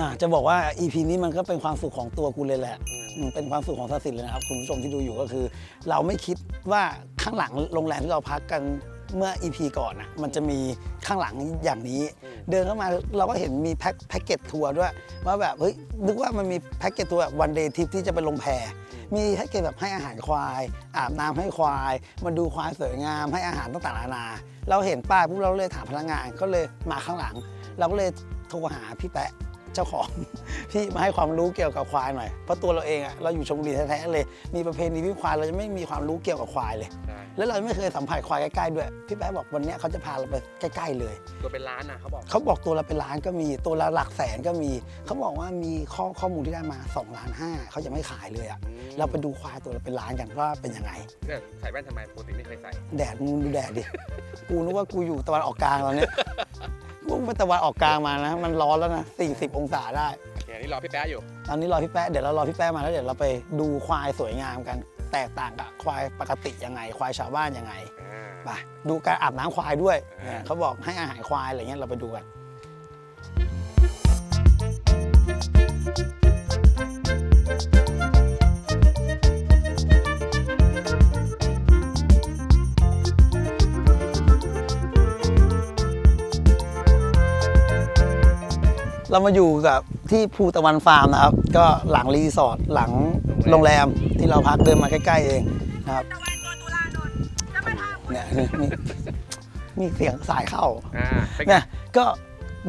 น่ะจะบอกว่า EP นี้มันก็เป็นความสุขของตัวกูเลยแหละอืมเป็นความสุขของทัศินเลยนะครับ คุณผู้ชมที่ดูอยู่ก็คือ เราไม่คิดว่าข้างหลังโรงแรมที่เราพักกันเมื่อ EP ก่อนนะมันจะมีข้างหลังอย่างนี้ เดินเข้ามาเราก็เห็นมีแพ็คแพ็กเกจทัวร์ด้วย ว่าแบบเฮ้ยนึกว่ามันมีแพ็กเกจทัวร์ one day trip ที่จะไปลงแพมีแพ็กเกจแบบให้อาหารควาย อาบน้ำให้ควายมาดูควายสวยงามให้อาหารต่างๆนานา เราเห็นป้ายปุ๊บเราเลยถามพนักงานก็เลยมาข้างหลัง เราก็เลยโทรหาพี่แปะเจ้าของ พี่มาให้ความรู้เกี่ยวกับควายหน่อยเพราะตัวเราเองอะเราอยู่ชลบุรีแท้ๆเลย มีประเพณีวิ่งควายเราจะไม่มีความรู้เกี่ยวกับควายเลยใช่แล้วเราไม่เคยสัมผัสควายใกล้ๆด้วยพี่แป๊ะบอกวันเนี้ยเขาจะพาเราไปใกล้ ๆ เลย ตัวเป็นล้านนะเขาบอกเขาบอกตัวละเป็นล้านก็มีตัวละหลักแสนก็มี เขาบอกว่ามีข้อข้อมูลที่ได้มา2ล้านห้าเขาจะไม่ขายเลยอะเราไปดูควายตัวละเป็นล้านกันว่าเป็นยังไงเนี่ยใส่แว่นทำไมปกติไม่เคยใส่แดดมึงดูแดดดิกูนึกว่ากูอยู่ตะวันออกกลางตอนเนี้ ยกูไปตะวันออกกลางมานะ มันร้อนแล้วนะ 40 องศาได้ โอเคอันนี่รอพี่แป๊ะอยู่ ตอนนี้รอพี่แป๊ะ เดี๋ยวเรารอพี่แป๊ะมาแล้วเดี๋ยวเราไปดูควายสวยงามกัน แตกต่างกับควายปกติยังไง ควายชาวบ้านยังไง อ่า ไปดูการอาบน้ำควายด้วยอ่า เนี่ยเขาบอกให้อาหารควายอะไรเงี้ยเราไปดูกัน เรามาอยู่กับที่ภูตะวันฟาร์มนะครับ ก็หลังรีสอร์ทหลังโรงแรมที่เราพักเดินมาใกล้ ๆ เองนะครับตะวันตัวตุลานนท์จะมาทำเนี่ยนี่นี่มีเสียงสายเข้าอ่าเป็นไงเนี่ยก็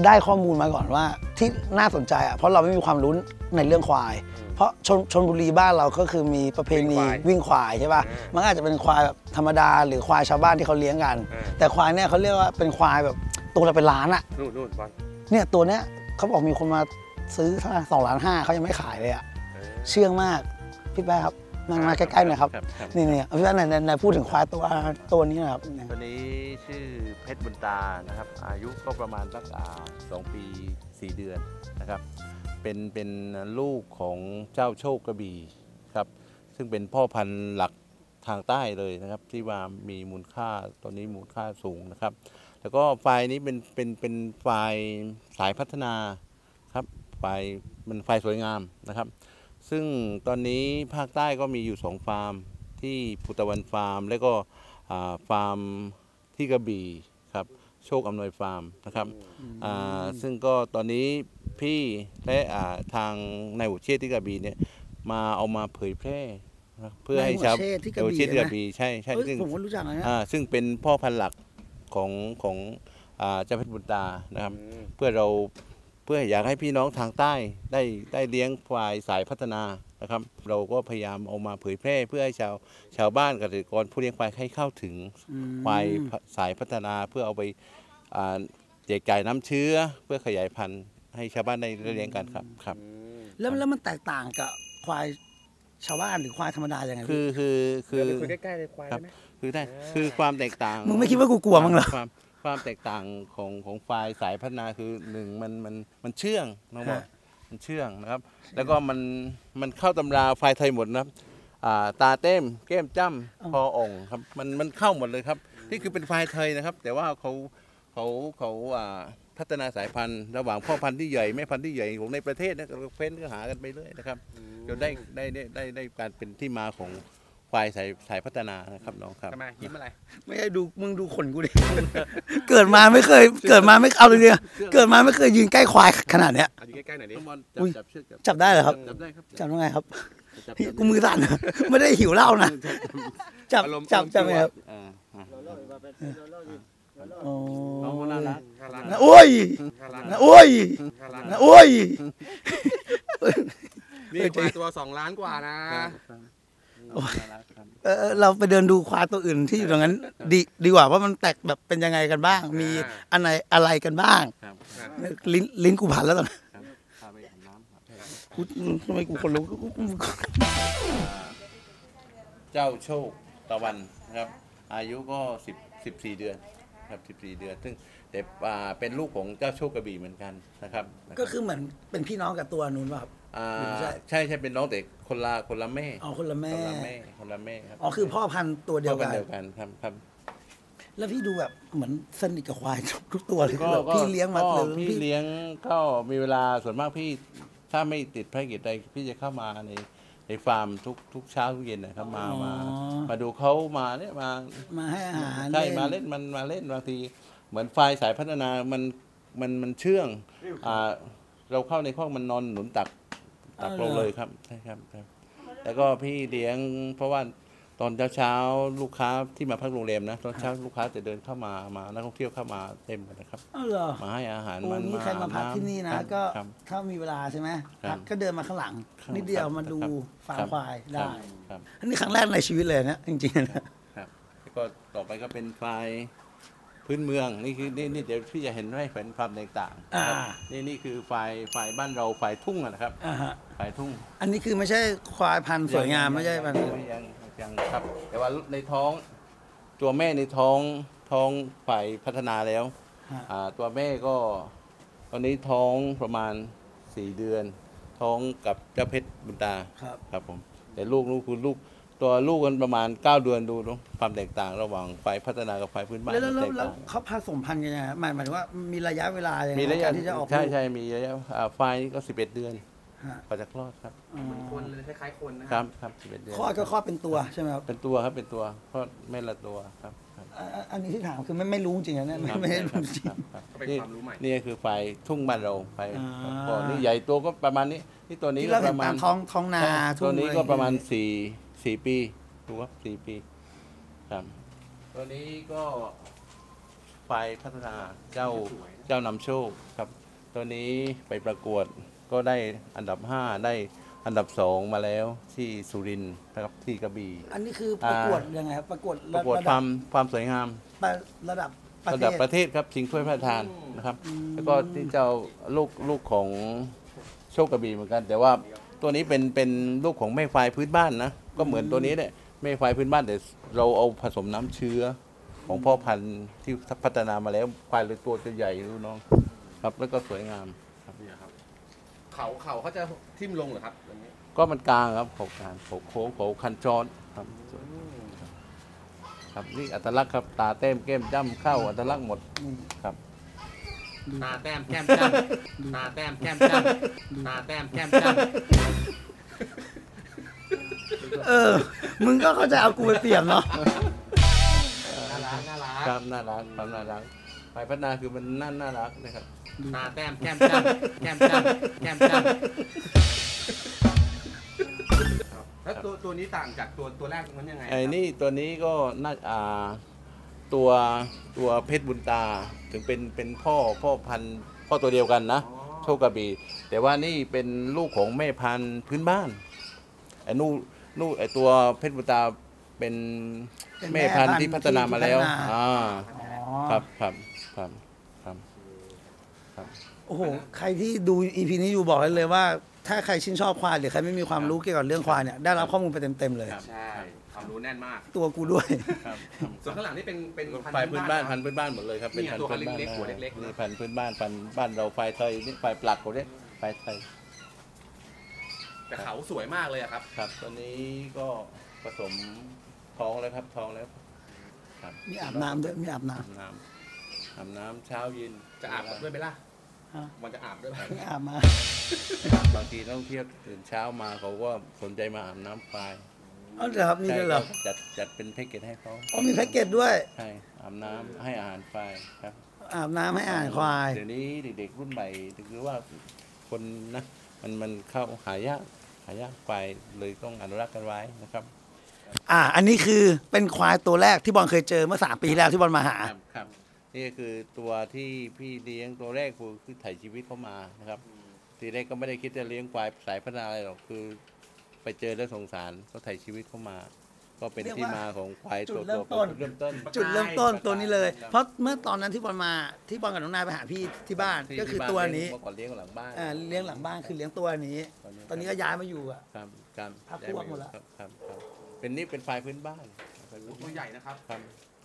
ได้ข้อมูลมาก่อนว่าที่น่าสนใจอะเพราะเราไม่มีความรู้ในเรื่องควาย เพราะชนชนบุรีบ้านเราก็คือมีประเพณีวิ่งควายใช่ป่ะอืมมันก็อาจจะเป็นควายแบบธรรมดาหรือควายชาวบ้านที่เขาเลี้ยงกัน อ่า แต่ควายเนี่ยเขาเรียกว่าเป็นควายแบบตัวละเป็นล้านอะ นู่นนู่นบอลเนี่ยตัวเนี้ย เขาบอกมีคนมาซื้อเท่าไหร่สองล้านห้าเขายังไม่ขายเลยอะเออเชื่องมากพี่แป๊ะครับมามาใกล้ๆหน่อยครับครับครับนี่เนี่ยพี่แป๊ะไหนไหนไหนพูดถึงควายตัวตัวนี้หนะครับตัวนี้ชื่อเพชรบุญตานะครับ อายุก็ประมาณสักอ่าสองปีสี่เดือนนะครับเป็นเป็นลูกของเจ้าโชคกระบี่ครับ ซึ่งเป็นพ่อพันธุ์หลักทางใต้เลยนะครับ ที่ว่ามีมูลค่าตอนนี้มูลค่าสูงนะครับ แล้วก็ควายนี้เป็นเป็นเป็นควายสายพัฒนาครับควายมันควายสวยงามนะครับ ซึ่งตอนนี้ภาคใต้ก็มีอยู่สองฟาร์ม ที่พุตะวันฟาร์ม แล้วก็อ่าฟาร์มที่กระบี่ครับโชคอำนวยฟาร์มนะครับอ่าซึ่งก็ตอนนี้พี่และอ่าทางนายหัวเชษฐ์ที่กระบี่เนี่ยมาเอามาเผยแพร่นะครับเพื่อให้ชาวนายหัวเชษฐ์ที่กระบี่นายหัวเชษฐ์ที่กระนะบี่ใช่ใช่เอ้ยซึ่งผมก็รู้จักนะเนี่ยอ่าซึ่งเป็นพ่อพันธุ์หลัก ของของอ่าเจ้าเพชรบุญตานะครับอืมเพื่อเราเพื่ออยากให้พี่น้องทางใต้ได้ได้เลี้ยงควายสายพัฒนานะครับ เราก็พยายามเอามาเผยแพร่เพื่อให้ชาวชาวบ้านเกษตรกรผู้เลี้ยงควายให้เข้าถึงควายสายพัฒนาเพื่อเอาไปอ่าแจกจ่ายน้ำเชื้อเพื่อขยายพันธุ์ให้ชาวบ้านได้เลี้ยงกันครับครับอืมแล้วแล้วมันแตกต่างกับควายชาวบ้านหรือควายธรรมดายังไงคือคือคืเดี๋ยวอไปคุยใกล้ๆเลยควายครัได้บไหม คือได้อ่าคือความแตกต่างมึงไม่คิดว่ากูกลัวมั้งเหรอความความแตกต่างของของไฟล์สายพัฒนาคือหนึ่งมันมันมันเชื่องน้องบอกฮะมันเชื่องนะครับ แล้วก็มันมันเข้าตำราไฟล์ไทยหมดนะครับอ่าตาเต้มแก้มจ้ำคออ่องครับมันมันเข้าหมดเลยครับ นี่คือเป็นไฟล์ไทยนะครับ แต่ว่าเขาเขาเขาอ่าพัฒนาสายพันธุ์ระหว่างพ่อพันธุ์ที่ใหญ่แม่พันธุ์ที่ใหญ่ของในประเทศนะเราเฟ้นก็หากันไปเรื่อยนะครับจนได้ได้ได้ได้ได้การเป็นที่มาของ ควายสายสายพัฒนานะครับน้องครับ ทำไมยิ้มอะไร ไม่ได้ดูมึงดูขนกูดิ เกิดมาไม่เคย เกิดมาไม่เอาเลยเนี่ยเกิดมาไม่เคยยืนใกล้ควายขนาดเนี้ย เอาอยู่ใกล้ๆหน่อยดิจับอุ๊ยจับเชือกจับจับได้เหรอครับ จับได้ครับจับยังไงครับจับพี่จับกูมือสั่น ไม่ได้หิวเหล้านะจับอารมณ์จับอารมณ์จับไงครับอ่าอ่าโอ้น้องเขาน่ารักน่ารักนะโอ้ยน่ารักนะโอ้ยน่ารักนะโอ้ย นี่ควายตัวสองล้านกว่านะ น่ารักครับเออเออเราไปเดินดูควายตัวอื่นที่อยู่ตรงนั้น ดีดีกว่าว่ามันแตกแบบเป็นยังไงกันบ้าง มีอ่าอันไหนอะไรกันบ้าง ครับลิ้นลิ้นกูผันแล้วตอนนี้ครับพาไปอาบน้ำครับกูทำไมกูคนลุกเจ้าโชคตะวันนะครับ อายุก็สิบสิบสี่เดือนครับสิบสี่เดือน ซึ่งแต่อ่าเป็นลูกของเจ้าโชคกระบี่เหมือนกันนะครับก็คือเหมือนเป็นพี่น้องกับตัวนู้นป่ะครับ อ่าใช่ ใช่ใช่เป็นน้องเด็กคนละคนละแม่อ๋อคนละแม่ คนละแม่คนละแม่ครับอ๋อคือพ่อพันธุ์ตัวเดียวพ่อกันเดียวกันครับครับ แล้วพี่ดูแบบเหมือนสนิทกับควายทุกตัวเลยก็แบบก็พี่เลี้ยงมาก็เลยพี่เลี้ยงก็มีเวลาส่วนมากพี่ถ้าไม่ติดภารกิจใดพี่จะเข้ามาในในฟาร์มทุกทุกเช้าทุกเย็นนะครับมามามาดูเขามาเนี่ยมามาให้อาหารใช่มาเล่นมันมาเล่นบางที เหมือนฝ่ายสายพัฒนามันมันมันเชื่องอ่าเราเข้าในข้อกมันนอนหนุนตัก ตักเราเลยครับใช่ครับครับ แล้วก็พี่เลี้ยงเพราะว่าตอนเช้าๆลูกค้าที่มาพักโรงแรมนะตอนเช้าลูกค้าจะเดินเข้ามามานักท่องเที่ยวเข้ามาเต็มหมดนะครับอ้าวเหรอมาให้อาหารโอ้มันนี่ใครมาพักที่นี่นะครับก็ครับ ถ้ามีเวลาใช่ไหมครับพักก็เดินมาข้างหลัง ครับนิดเดียวครับมาดูครับฟาร์มควายครัได้บครับอันนี้ครั้งแรกในชีวิตเลยนะจริงๆนะครับแล้วก็ต่อไปก็เป็นไฟ พื้นเมืองนี่คือนี่นี่เดี๋ยวพี่จะเห็นให้เป็นความแตกต่างนะครับนี่นี่คือไฟไฟบ้านเราไฟทุ่งอะนะครับอ่าฮะไฟทุ่งอันนี้คือไม่ใช่ควายพันธุ์สวยงามไม่ใช่พันธุ์ยังยังยังครับ แต่ว่าในท้องตัวแม่ในท้องท้องฝ่ายพัฒนาแล้วฮะอ่าตัวแม่ก็ ตอนนี้ท้องประมาณสี่เดือน ท้องกับเจ้าเพชรบุญตา ครับ ครับผมแต่ลูกลูกคือลูก ตัวลูกกันประมาณ 9 เดือนดูเนอะความแตกต่างระหว่างฝ่ายพัฒนากับฝ่ายพื้นบ้านแล้วแล้วแตแล้วกแล้วต่างเขาผสมพันธุ์กันยังไงหมายหมายถึงว่ามีระยะเวลายังไงมีระในยะการที่จะออกใช่ลูกใช่มีระยะอ่าฝ่ายก็ 11 เดือนฮะกว่าจะคลอดครับ อ๋อเหมือนคนเลยคล้ายๆคนนะครับครับ11เดือนคลอดก็คลอดเป็นตัวใช่ไหมครับเป็นตัวครับเป็นตัวคลอดแม่ละตัวครับครับอ่าอ่าอันนี้ที่ถามคือไม่ไม่รู้จริงๆนะเนี่ยไม่ครับไม่ได้ครัรู้บจริง ครับครับก็เป็นนี่ความรู้ใหม่ นี่คือฝ่ายทุ่งบ้านเราฝ่ายอ่าก็นี่ใหญ่ตัวก็ประมาณนี้นี่ตัวนี้ที่ก็เราปเห็นระมาตาณ มท้องท้องนาใช่ทุ่งตัวนี้ก็อไประมาณสี่ สี่ปีดูครับสี่ปีครับตัวนี้ก็ฝ่ายพัฒนาเจ้าเจ้านำโชคครับ ตัวนี้ไปประกวดก็ได้อันดับห้าได้อันดับสองมาแล้วที่สุรินทร์นะครับที่กระบี่ อันนี้คือประกวดยังไงครับประกวดประกวดระคดัวาบมความสวยงามระดับประระเทดับศประเทศครับชิงถ้วยพระราชทานนะครับ แล้วก็ที่เจ้าลูกลูกของโชคกระบี่เหมือนกัน แต่ว่าตัวนี้เป็นเป็นลูกของแม่ควายพื้นบ้านนะ ก็เหมือนตัวนี้แหละแม่ควายพื้นบ้านแต่เราเอาผสมน้ำเชื้อของพ่อพันธุ์ที่พัฒนามาแล้วควายเลยตัวจะใหญ่รู้น้องครับ แล้วก็สวยงามเนี่ยครับ เขาเขาเขาจะทิ่มลงเหรอครับอย่างนี้ก็มันกลางครับเขากลางเขาโค้งเขาคันจรครับสวยครับนี่อัตลักษณ์ครับ ตาเต้มแก้มจ้ำเข้าอัตลักษณ์หมดครับตาแต้มแก้มจ้ำตาแต้มแก้มจ้ำตาแต้มแก้มจ้ำ เออ มึงก็เข้าใจเอากูไปเปรียบเนาะน่ารักน่ารักครับน่ารักความน่ารักฝ่ายพัฒนาคือมันน่าน่ารักนะครับตาแต้มแก้มจ้ำแก้มจ้ำแก้มจ้ำแล้วตัวตัวนี้ต่างจากตัวตัวแรกมันยังไงไอ้นี่ตัวนี้ก็น่าอ่าตัวตัวเพชรบุญตาถึงเป็นเป็นพ่อพ่อพันธุ์พ่อตัวเดียวกันนะโชคกระบี่แต่ว่านี่เป็นลูกของแม่พันธุ์พื้นบ้านไอ้นู่ นนู่นไอ้ตัวเพชรบุญตาเป็นเป็นแม่พันธุ์ที่พัฒนามาแล้วที่พัฒนา อ่าอ๋อครับครับครับครับครับ โอ้โห ใครที่ดูอีพีนี้อยู่บอกได้เลยว่า ถ้าใครชื่นชอบควายหรือใครไม่มีความรู้เกี่ยวกับเรื่องควายเนี่ยได้รับข้อมูลไปเต็มๆเลยครับใช่ความรู้แน่นมาก ตัวกูด้วย ครับครับส่วนข้างหลังนี่เป็นเป็นฝ่ายพื้นบ้านพันธุ์ธุ์พื้นบ้านหมดเลยครับเป็นเนี่ยพันตัวธุ์พื้นบ้านเล็กๆหัวนะเล็กๆนะนี่พันธุ์พื้นบ้านพันธุ์บ้านเราฝ่ายไทยนี่ฝ่ายปลักเขาเรียกฝ่ายไทย แต่เขาสวยมากเลยอะครับ ครับ ตอนนี้ก็ผสมท้องแล้วครับท้องแล้ว ครับมีอาบน้ำด้วยมีอาบน้อาบน้ำอาบน้ำเช้าเย็นจะอาบด้วยไหมล่ะฮะมันจะอาบด้วยไหมำมีอาบมา บางทีนักท่องเที่ยวตื่นเช้ามาเขาก็สนใจมาอาบน้ำควายอ๋อเหรอครับมีด้วยเหรอใช่จัดจัดเป็นแพ็กเกจให้เขาอ๋อมีแพ็กเกจด้วย ใช่อาบน้ำให้อาหารควายครับ อาบน้ำให้อาหารควาย เดี๋ยวนี้เด็กๆรุ่นใหม่ถือว่าคนนะมันมันเข้าหายากหายากควายเลยต้องอนุรักษ์กันไว้นะครับ อ่า อันนี้คือเป็นควายตัวแรกที่บอลเคยเจอเมื่อสามปีที่แล้วที่บอลมาหาครับครับ นี่ก็คือตัวที่พี่เลี้ยงตัวแรกคือคือถ่ายชีวิตเขามานะครับ ทีแรกก็ไม่ได้คิดจะเลี้ยงควายสายพัฒนาอะไรหรอกคือ ไปเจอแล้วสงสารก็ถ่ายชีวิตเขามา ก็เป็นเรียกที่ว่ามาของควายจุตัวดเริ่มตัวต้นเริ่มต้น จุดเริ่มต้นประกายตัวนี้เลยครับเพราะเมื่อตอนนั้นที่บอลมาที่บอลกับน้องนายไปหาพี่ที่บ้านที่ก็คือที่บ้าตัวนี้เมื่อก่อนเลี้ยงหลังบ้านอ่าเลี้ยงหลังบ้านคือเลี้ยงตัวนี้ ตอนนี้ก็ย้ายมาอยู่อะครับครับพักพวกหมดละครับครับครับเป็นนี่เป็นควายพื้นบ้านควายพื้นตัวบ้านใหญ่นะครับครับ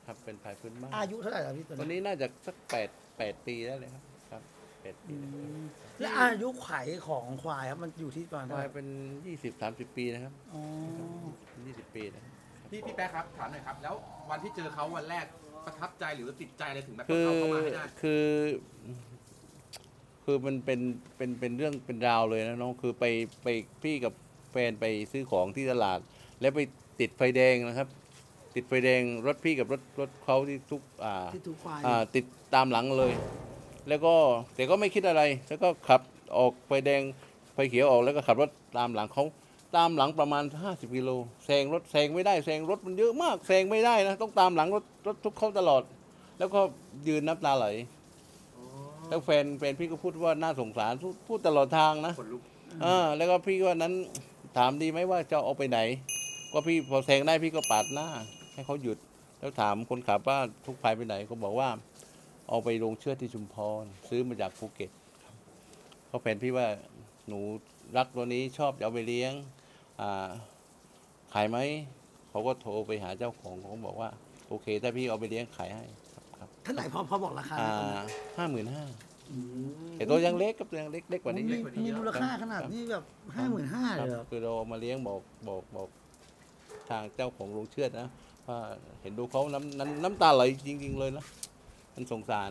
ครับเป็นควายพื้นบ้านอายุเท่าไหร่แล้วพี่ตัวตัวนี้นี้น่าจะสักแปดแปดปีได้เลยครับครับแปดปีได้เลยและอายุไขของควายครับมันอยู่ที่ประมาณคเท่าไหวายร่เป็นยี่สิบสามสิบปีนะครับอ๋อยี่สิบปีนะ พี่พี่แป๊ะครับถามหน่อยครับ แล้ววันที่เจอเขาวันแรกประทับใจหรือติดใจอะไรถึงแบบคืต้องอเอาเขามาให้ได้ คือ คือมันเป็นเป็นเป็นเรื่องเป็นราวเลยนะน้องคือไปไปพี่กับแฟนไปซื้อของที่ตลาด แล้วไปติดไฟแดงนะครับ ติดไฟแดงรถพี่กับรถรถเขาที่ทุกอ่า ที่ทุกควาย อ่าติดตามหลังเลย แล้วก็แต่ก็ไม่คิดอะไร แล้วก็ขับออกไฟแดงไฟเขียวออกแล้วก็ขับรถตามหลังเขา ตามหลังประมาณ 50กิโลแซงรถแซงไม่ได้แซงรถมันเยอะมากแซงไม่ได้นะต้องตามหลังรถรถทุกเขาตลอด แล้วก็ยืนน้ำตาไหลแล้วแฟนแฟนพี่ก็พูดว่าน่าสงสารพูดพูดตลอดทางนะขนลุกอ่าแล้วก็พี่ก็นั้นถามดีไหมว่าจะเอาไปไหน ก็พี่พอแซงได้พี่ก็ปาดหน้า ให้เขาหยุด แล้วถามคนขับว่าทุกภายไปไหนเขาบอกว่า เอาไปลงเชือดที่ชุมพร ซื้อมาจากภูเก็ตครับเขาแฟนพี่ว่าหนูรักตัวนี้ชอบจะเอาไปเลี้ยงอ่า ขายไหมเขาก็โทรไปหาเจ้าของเขาบอกว่า โอเคถ้าพี่เอาไปเลี้ยงขายให้ครับครับเท่าไหร่พอพอบอกราคาอ่าห้าหมื่นห้าแต่ตัวยังเล็กกับตัวยังเล็กเล็กกว่านี้มีมีมูลค่าขนาดนี้แบบห้าหมื่นห้าเลยเหรอคือเราเอามาเลี้ยงบอกบอกบอกทางเจ้าของโรงเชือดนะว่าเห็นดูเขาน้ำน้ำน้ำตาไหลจริง ๆ เลยนะมันสงสาร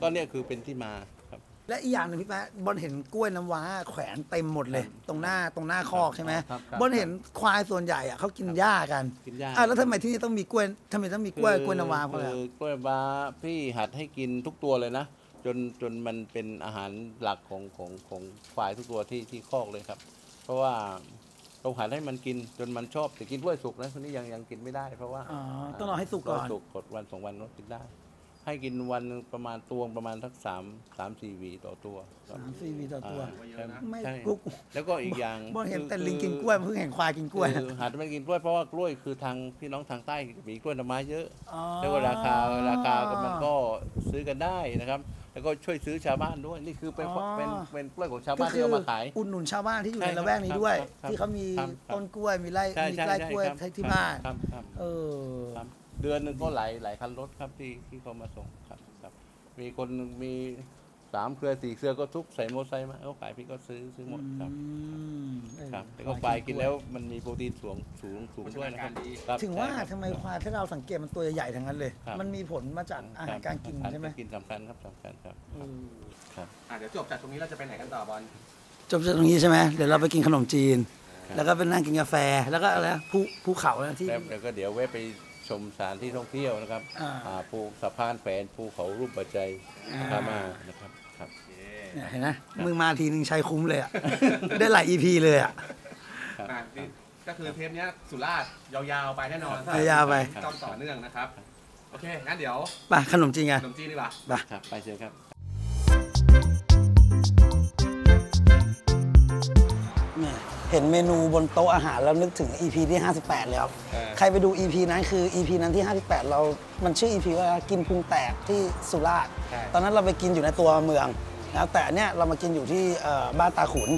ก็เนี่ยคือเป็นที่มาครับ และอีกอย่างหนึ่งพี่แป๊ะบอลเห็นกล้วยน้ำว้า แขวนเต็มหมดเลย ตรงหน้าตรงหน้าคอกใช่ไหมครับครับ บอลเห็นควายส่วนใหญ่อะเขากินหญ้ากันกินยาอะแล้วทำไมที่นี่ต้องมีกล้วยทำไมต้องมีกล้วยกล้วยน้ำว้าเพราะอะไรคือกล้วยน้ำว้าพี่หัดให้กินทุกตัวเลยนะ จนจนมันเป็นอาหารหลักของของของควายทุกตัวที่ที่คอกเลยครับ เพราะว่าเราหัดให้มันกินจนมันชอบแต่กินกล้วยสุกนะคนนี้ยังยังกินไม่ได้ เพราะว่าอ๋อต้องรอให้สุกก่อนรสุกกดวันสองวันก็กินได้ ให้กินวันหนึ่งประมาณตวงประมาณสักสามสามสี่หวีต่อตัวครับสามสี่วีต่อตัวอ่าไม่ใช่กุ๊กแล้วก็อีกอย่างบอลเห็นคือแต่ลิงคือกินกล้วยเพิ่งเห็นควายกินกล้วยคือหัดไม่กินกล้วยเพราะว่ากล้วยคือทางพี่น้องทางใต้มีกล้วยน้ำไม้เยอะ อ๋อแล้วก็ราคาราคาก็มันก็ซื้อกันได้นะครับ แล้วก็ช่วยซื้อชาวบ้านด้วยนี่คือเป็นเป็นเป็นกล้วยของชาวก็บ้านคืที่อเอามาขาย อุดหนุนชาวบ้านที่อยู่ใช่ในครับละแวกนี้ด้วย ครับที่เขามีครับครับ ต้นกล้วยมีไร่ใช่มีใช่ไร่ใช่กล้วยครับที่บ้าน ครับครับ เออ ครับ เดือนหนึ่งก็หลายหลายคันรถครับที่ที่เขามาส่งครับครับ มีคนหนึ่งมีสามเครือสี่เครือก็ทุกใส่มอเตอร์ไซค์มาเขาขายพี่ก็ซื้อซื้อหมดครับอืมเออครับ แต่ก็ควายกินแล้วมันมีโปรตีนสูงสูงสูงด้วยนะครับครับถึงว่าใช่ครับทำไมควายที่เราสังเกตมันตัวใหญ่ๆทั้งนั้นเลยครับมันมีผลมาจากอาหารการกินคบใช่ไหมกินสำคัญครับสำคัญครับเออครับอะเดี๋ยวจบจากตรงนี้เราจะไปไหนกันต่อบอลจบจากตรงนี้ใช่ไหมเดี๋ยวเราไปกินขนมจีน แล้วก็ไปนั่งกินกาแฟแล้วก็อะไรนะภูภูเขานะที่แล้วแล้วก็เดี๋ยวแวะไป ชมสถานที่ท่องเที่ยวนะครับอ่า อ่าภูสะพานแฝนภูเขารูปปัจจัยอ่า พามานะครับครับ เนี่ยเห็นไหมมึงมาทีนึงใช้คุ้มเลยอะ ได้หลาย EP เลยอะ ครับอะนี่ก็คือเทปเนี้ยสุราษฎร์ยาวๆไปแน่นอนยาวๆไปตอนต่อเนื่องนะครับ โอเค งั้นเดี๋ยวไปขนมจีนกันขนมจีนดีกว่า ไป ครับไปเชิญครับ ห็นเมนูบนโต๊ะอาหารแล้วนึกถึง EP ที่ 58 เลยครับเออใครไปดู EP นั้นคือ EP นั้นที่ 58 เรา มันชื่อ EP ว่ากินพุงแตกที่สุราษฎร์ใช่ตอนนั้นเราไปกินอยู่ในตัวเมืองนะครับแต่อันเนี่ยเรามากินอยู่ที่เอ่อบ้านตาขุน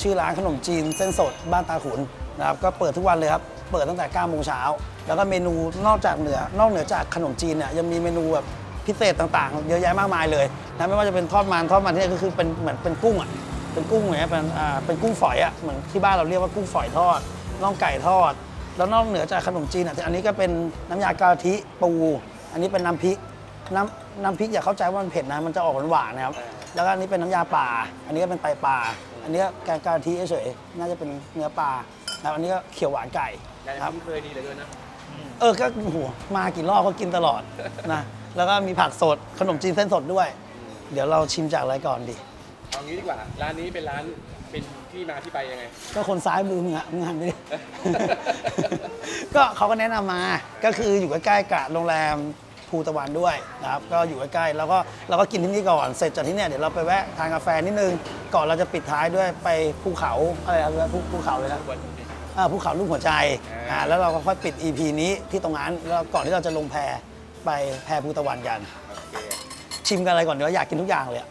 ชื่อร้านขนมจีนเส้นสดบ้านตาขุนนะครับก็เปิดทุกวันเลยครับ เปิดตั้งแต่9โมงเช้า แล้วก็เมนูนอกจากเหนือนอกเหนือจากขนมจีนเนี่ยยังมีเมนูแบบพิเศษต่างๆ เยอะแยะมากมายเลยนะไม่ว่าจะเป็นทอดมันทอดมันที่นี่ก็คือเป็นเหมือนเป็นกุ้งอะ เป็นกุ้งเหมือนเป็นอ่าเป็นกุ้งฝอยอะเหมือนที่บ้านเราเรียกว่ากุ้งฝอยทอดน่องไก่ทอด แล้วนอกเหนือจากขนมจีนอะอันนี้ก็เป็นน้ำยากะทิปู อันนี้เป็นน้ำพริกน้ำน้ำพริกอย่าเข้าใจว่ามันเผ็ดนะมันจะออกหวานๆนะครับแล้วก็อันนี้เป็นน้ำยาป่า อันนี้ก็เป็นไตปลาอันนี้ก็แกงกะทิเฉยๆน่าจะเป็นเนื้อปลาแล้วอันนี้ก็เขียวหวานไก่ยายครับคุ้นเคยดีเหลยด้วยนะเออก็โอ้โหมากี่รอบก็กินตลอดนะแล้วก็มีผักสดขนมจีนเส้นสดด้วย เดี๋ยวเราชิมจากอะไรก่อนดี เอางี้ดีกว่า ร้านนี้เป็นร้านเป็นที่มาที่ไปยังไง ก็คนซ้ายมือมึงอะมึงหันไปดิ ก็เขาก็แนะนำมาก็คืออยู่ใกล้ๆกับโรงแรมภูตะวันด้วยนะครับก็อยู่ใกล้ๆแล้วก็เราก็กินที่นี่ก่อนเสร็จจากที่เนี่ยเดี๋ยวเราไปแวะทานกาแฟนิดนึงก่อนเราจะปิดท้ายด้วยไปภูเขาอะไรนะภูภูเขาเลยนะ อ่าภูเขาลูกหัวใจอ่าแล้วเราก็ค่อยปิด EP นี้ที่ตรงนั้นแล้วก่อนที่เราจะลงแพไปแพภูตะวันกันโอเคชิมกันอะไรก่อนเดี๋ยวอยากกินทุกอย่างเลยอะ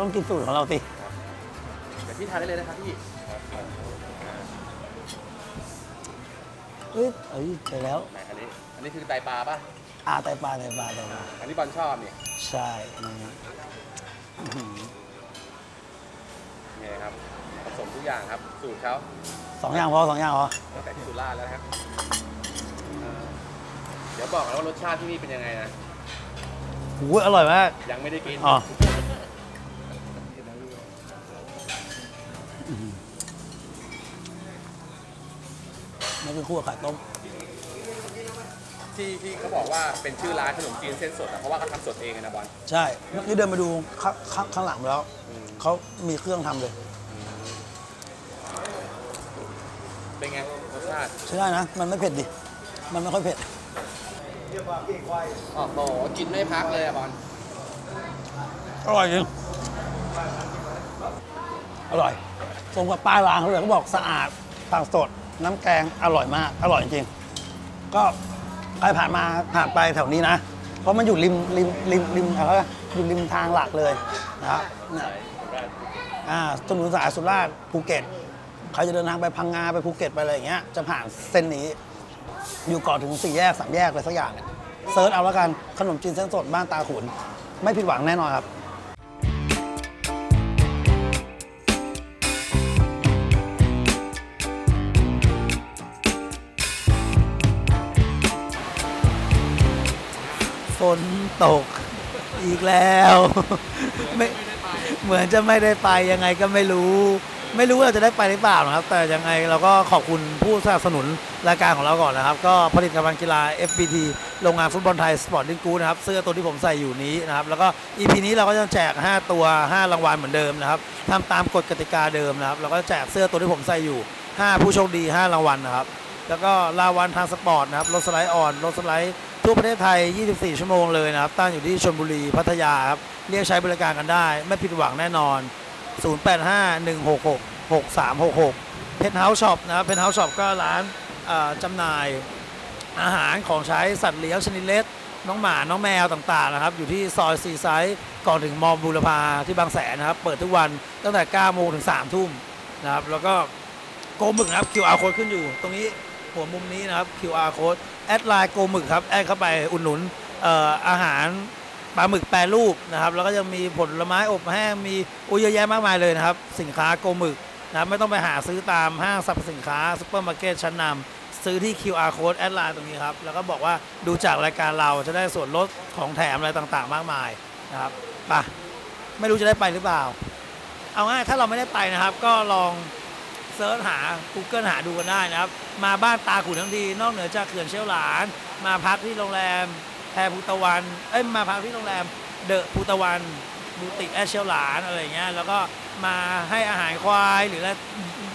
ต้องกินสูตรของเราสิเดี๋ยวพี่ทานได้เลยนะครับพี่เอ้ยเอ้ยไปแล้วไหนอันนี้ อันนี้คือไตปลาป่ะอาไตปลาไตปลาไตปลาอันนี้บอลชอบนี่ ใช่นะฮะอื้อหือไงครับ ผสมทุกอย่างครับ สูตรเขาสองอย่างพอสองอย่างพอตั้งแต่ที่สุราษฎร์แล้วนะครับเออเดี๋ยวบอกแล้วว่ารสชาติที่นี่เป็นยังไงนะหูยอร่อยมาก ยังไม่ได้กินอ๋อ นี่คือคู่กับไข่ต้มที่ที่เขาบอกว่าเป็นชื่อร้านขนมจีนเส้นสดอะเพราะว่าเขาทำสดเองอะนะบอลใช่เมื่อกี้เดินมาดูข้างข้างข้างหลังแล้วอืมเขามีเครื่องทำเลยเป็นไงรสชาติใช่ได้นะมันไม่เผ็ดดิมันไม่ค่อยเผ็ดโอ้โหกินไม่พักเลยอะบอลอร่อยจริงอร่อย สมกับป้ายร้านเขาเลยเขาบอกสะอาดผักสด น้ำแกงอร่อยมาก อร่อยจริง ก็ใครผ่านมาผ่านไปแถวนี้นะ เพราะมันอยู่ริมริมริมริมอะไรวะอยู่ริมทางหลักเลยนะครับเนี่ยอ่าถนนสายสุราษฎร์ภูเก็ตใครจะเดินทางไปพังงาไปภูเก็ตไปอะไรอย่างเงี้ยจะผ่านเส้นนี้ อยู่ก่อนถึงสี่แยกสามแยกอะไรสักอย่างเนี่ย search เอาแล้วกันขนมจีนเส้นสดบ้านตาขุน ไม่ผิดหวังแน่นอนครับ ฝนตกอีกแล้ว ไม่เหมือนจะไม่ได้ไปยังไงก็ไม่รู้ ไม่รู้ว่าเราจะได้ไปหรือเปล่านะครับ แต่ยังไงเราก็ขอบคุณผู้สนับสนุนรายการของเราก่อนนะครับ ก็ผลิตภัณฑ์กีฬา FBT โรงงานฟุตบอลไทยสปอร์ตลิงกูนะครับเสื้อตัวที่ผมใส่อยู่นี้นะครับ แล้วก็ EP นี้เราก็จะแจก 5 ตัว 5 รางวัลเหมือนเดิมนะครับทำตามกฎกติกาเดิมนะครับเราก็แจกเสื้อตัวที่ผมใส่อยู่ 5 ผู้โชคดี 5 รางวัลนะครับ แล้วก็รางวัลทางสปอร์ตนะครับรถ slide on รถสไลด์ ทั่วประเทศไทย 24 ชั่วโมงเลยนะครับ ตั้งอยู่ที่ชลบุรีพัทยาครับ เรียกใช้บริการกันได้ ไม่ผิดหวังแน่นอน 0851666366 Pet House Shop นะครับ Pet House Shop ก็ร้านจำหน่ายอาหารของใช้สัตว์เลี้ยงชนิดเล็ก น้องหมา น้องแมวต่างๆนะครับ อยู่ที่ซอยซีไซส์ก่อนถึงมอบูรพาที่บางแสนนะครับ เปิดทุกวันตั้งแต่ 9 โมงถึง 3 ทุ่มนะครับ แล้วก็โกหมึกนะครับ QR code ขึ้นอยู่ตรงนี้ หัวมุมนี้นะครับ QR code add LINE โกหมึกครับ add เข้าไปอุดหนุนอออาหารปลาหมึกแปรรูปนะครับ แล้วก็ยังมีผลไม้อบแห้งมีอุ้ยเยอะแยะมากมายเลยนะครับ สินค้าโกหมึกนะไม่ต้องไปหาซื้อตามห้างสรรพสินค้าซุปเปอร์มาร์เก็ตชั้นนำซื้อที่ QR code add LINE ตรงนี้ครับ แล้วก็บอกว่าดูจากรายการเราจะได้ส่วนลดของแถมอะไรต่างๆ มากมายนะครับไปะไม่รู้จะได้ไปหรือเปล่า เอาง่ายถ้าเราไม่ได้ไปนะครับ ก็ลอง ซิร์ชหา Google หาดูกันได้นะครับ มาบ้านตาขุนทั้งทีนอกเหนือจากเขื่อนเชี่ยวหลาน มาพักที่โรงแรมแพรภูตะวันเอ้ยมาพักที่โรงแรมเดอะภูตะวันบูติกแอชเชี่ยวหลานอะไรเงี้ยแล้วก็มาให้อาหารควายหรืออะไร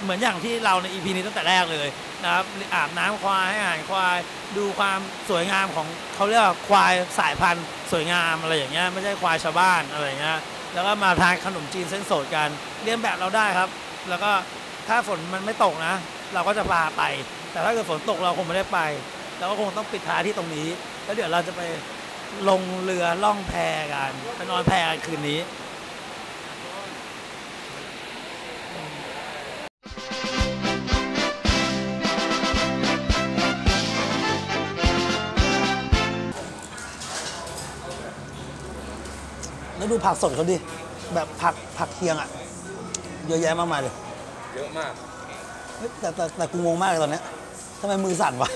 เหมือนอย่างที่เราใน EP นี้ตั้งแต่แรกเลยนะครับอาบน้ำควายให้อาหารควาย ดูความสวยงามของเขาเรียกว่าควายสายพันธุ์สวยงามอะไรอย่างเงี้ยไม่ใช่ควายชาวบ้านอะไรเงี้ยแล้วก็มาทานขนมจีนเส้นสดกันเรียนแบบเราได้ครับ แล้วก็ ถ้าฝนมันไม่ตกนะ เราก็จะพาไป แต่ถ้าเกิดฝนตกเราคงไม่ได้ไป เราก็คงต้องปิดท้ายที่ตรงนี้ แล้วเดี๋ยวเราจะไปลงเรือล่องแพกันไปนอนแพกันคืนนี้แล้วดูผักสดเขาดิ แบบผักผักเคียงอะ เยอะแยะมากมายเลย เยอะมาก เฮ้ยแต่แต่แต่กูงงมากเลยตอนเนี้ยทำไมมือสั่นวะ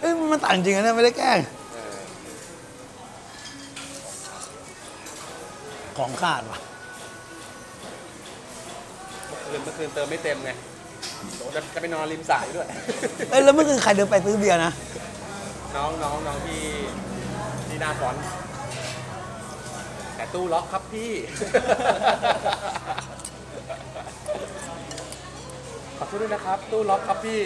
เอ้ยมันต่างจริงนะเนี่ยไม่ได้แกล้งของขาดวะเมื่อคืนเมื่อคืนเติมไม่เต็มไงจะจะไปนอนริมสายด้วย เอ้ยแล้วเมื่อคืนใครเดินไปซื้อเบียร์นะ น้องน้องน้องที่ที่หน้าฟอนต์แต่ตู้ล็อกครับพี่ ขอโทษด้วยนะครับ ตู้ล็อกครับพี่